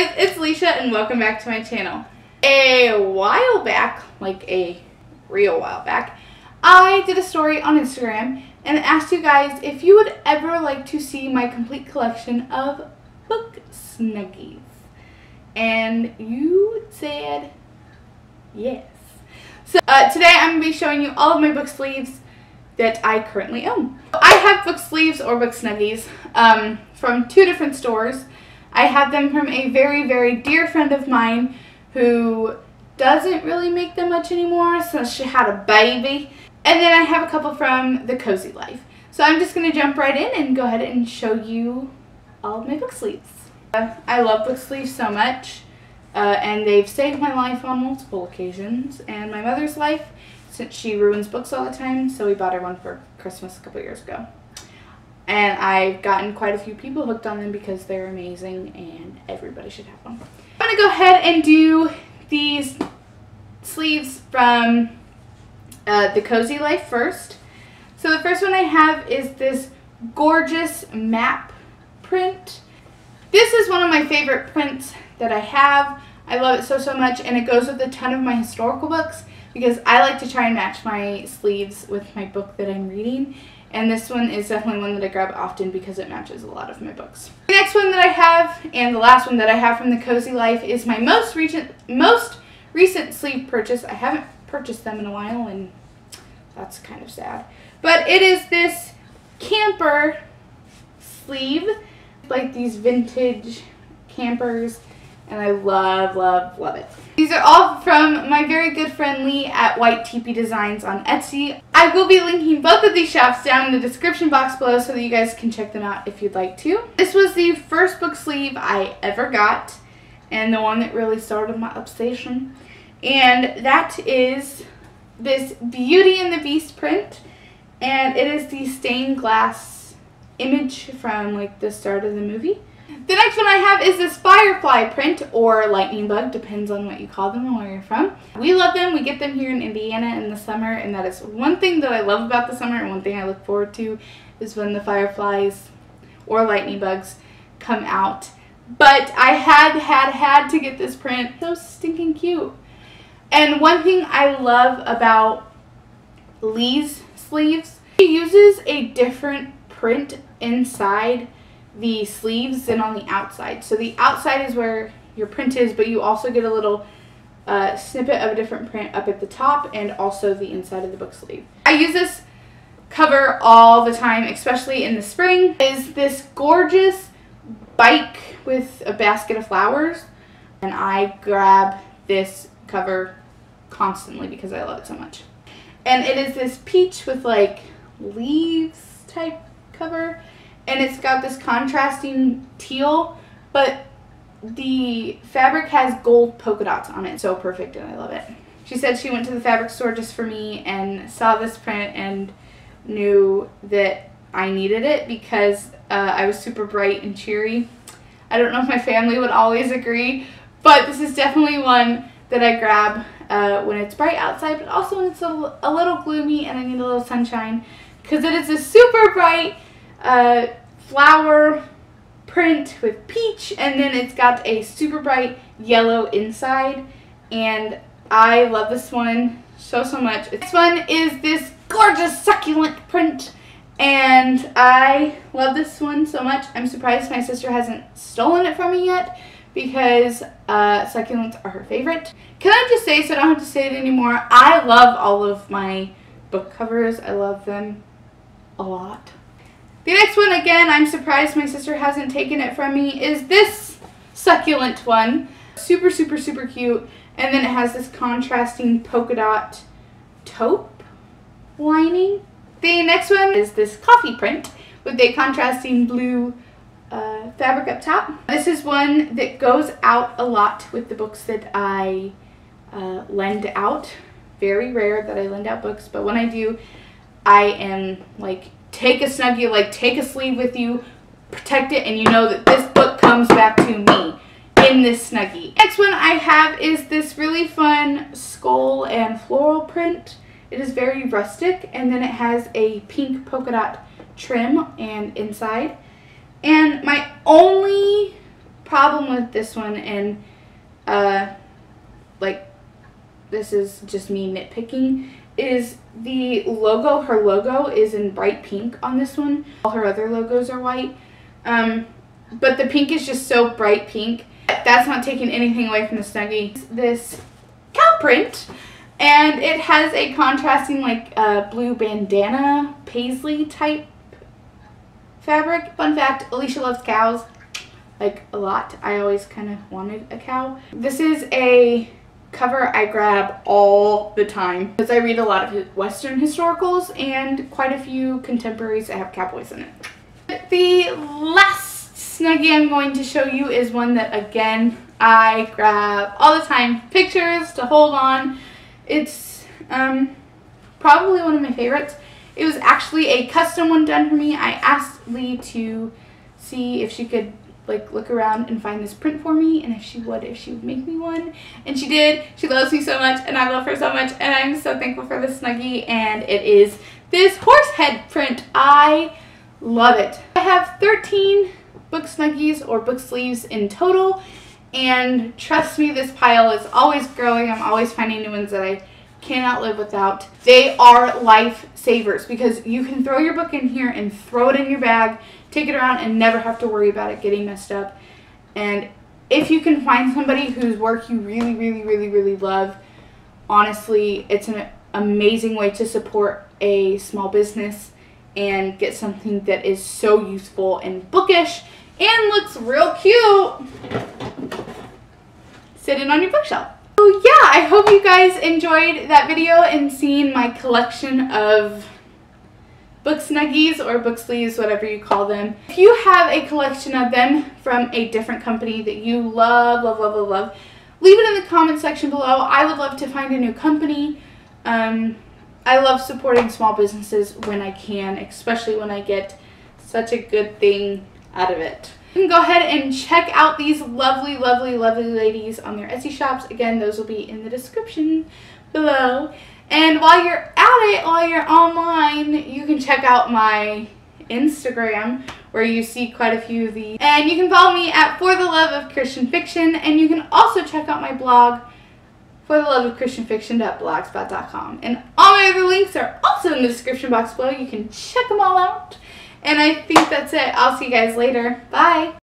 guys, it's Leisha and welcome back to my channel. A while back, like a real while back, I did a story on Instagram and asked you guys if you would ever like to see my complete collection of book snuggies. And you said yes. So uh, today I'm going to be showing you all of my book sleeves that I currently own. I have book sleeves or book snuggies um, from two different stores. I have them from a very, very dear friend of mine who doesn't really make them much anymore since she had a baby. And then I have a couple from The Cozy Life. So I'm just going to jump right in and go ahead and show you all of my book sleeves. I love book sleeves so much. Uh, and they've saved my life on multiple occasions. And my mother's life, since she ruins books all the time, so we bought her one for Christmas a couple years ago. And I've gotten quite a few people hooked on them because they're amazing and everybody should have one. I'm going to go ahead and do these sleeves from uh, the Cozy Life first. So the first one I have is this gorgeous map print. This is one of my favorite prints that I have. I love it so, so much and it goes with a ton of my historical books because I like to try and match my sleeves with my book that I'm reading and this one is definitely one that I grab often because it matches a lot of my books. The next one that I have, and the last one that I have from the Cozy Life, is my most recent, most recent sleeve purchase. I haven't purchased them in a while, and that's kind of sad. But it is this camper sleeve, like these vintage campers and I love, love, love it. These are all from my very good friend Lee at White Teepee Designs on Etsy. I will be linking both of these shops down in the description box below so that you guys can check them out if you'd like to. This was the first book sleeve I ever got and the one that really started my obsession. And that is this Beauty and the Beast print and it is the stained glass image from like the start of the movie. The next one I have is this Firefly print or lightning bug, depends on what you call them and where you're from. We love them. We get them here in Indiana in the summer and that is one thing that I love about the summer and one thing I look forward to is when the fireflies or lightning bugs come out. But I had, had, had to get this print. So stinking cute. And one thing I love about Lee's sleeves, she uses a different print inside the sleeves than on the outside. So the outside is where your print is, but you also get a little uh, snippet of a different print up at the top and also the inside of the book sleeve. I use this cover all the time, especially in the spring, is this gorgeous bike with a basket of flowers. And I grab this cover constantly because I love it so much. And it is this peach with like leaves type cover and it's got this contrasting teal, but the fabric has gold polka dots on it. So perfect and I love it. She said she went to the fabric store just for me and saw this print and knew that I needed it because uh, I was super bright and cheery. I don't know if my family would always agree, but this is definitely one that I grab uh, when it's bright outside, but also when it's a, a little gloomy and I need a little sunshine because it is a super bright, uh, flower print with peach and then it's got a super bright yellow inside and I love this one so so much. This one is this gorgeous succulent print and I love this one so much. I'm surprised my sister hasn't stolen it from me yet because uh, succulents are her favorite. Can I just say, so I don't have to say it anymore, I love all of my book covers. I love them a lot. The next one, again, I'm surprised my sister hasn't taken it from me, is this succulent one. Super, super, super cute. And then it has this contrasting polka dot taupe lining. The next one is this coffee print with a contrasting blue uh, fabric up top. This is one that goes out a lot with the books that I uh, lend out. Very rare that I lend out books, but when I do, I am like take a snuggie, like take a sleeve with you, protect it, and you know that this book comes back to me in this snuggie. Next one I have is this really fun skull and floral print. It is very rustic, and then it has a pink polka dot trim and inside. And my only problem with this one, and uh, like this is just me nitpicking, is the logo, her logo is in bright pink on this one. All her other logos are white. Um, but the pink is just so bright pink. That's not taking anything away from the Snuggie. This cow print and it has a contrasting like uh, blue bandana paisley type fabric. Fun fact, Alysha loves cows like a lot. I always kind of wanted a cow. This is a cover I grab all the time because I read a lot of Western historicals and quite a few contemporaries that have cowboys in it. The last Snuggie I'm going to show you is one that again I grab all the time. Pictures to hold on. It's um, probably one of my favorites. It was actually a custom one done for me. I asked Lee to see if she could like look around and find this print for me and if she would if she would make me one. And she did. She loves me so much and I love her so much and I'm so thankful for this snuggie and it is this horse head print. I love it. I have 13 book snuggies or book sleeves in total and trust me this pile is always growing. I'm always finding new ones that I cannot live without. They are life savers because you can throw your book in here and throw it in your bag, take it around and never have to worry about it getting messed up. And if you can find somebody whose work you really, really, really, really love, honestly, it's an amazing way to support a small business and get something that is so useful and bookish and looks real cute sitting on your bookshelf. So yeah, I hope you guys enjoyed that video and seeing my collection of book snuggies or book sleeves, whatever you call them. If you have a collection of them from a different company that you love, love, love, love, love, leave it in the comment section below. I would love to find a new company. Um, I love supporting small businesses when I can, especially when I get such a good thing out of it. You can go ahead and check out these lovely, lovely, lovely ladies on their Etsy shops. Again, those will be in the description below. And while you're at it, while you're online, you can check out my Instagram where you see quite a few of these. And you can follow me at For the Love of Christian Fiction. And you can also check out my blog, For the Love of Christian Fiction.blogspot.com. And all my other links are also in the description box below. You can check them all out. And I think that's it. I'll see you guys later. Bye.